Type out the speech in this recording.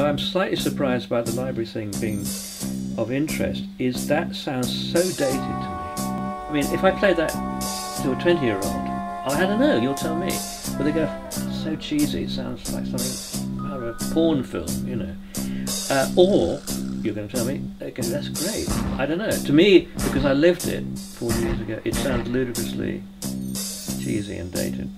why I'm slightly surprised by the library thing being of interest is that sounds so dated to me. I mean, if I played that to a 20 year old, I don't know, you'll tell me. But they go, so cheesy, it sounds like something out of a porn film, you know. Uh, or you're going to tell me, okay, that's great. I don't know. To me, because I lived it 40 years ago, it sounds ludicrously cheesy and dated.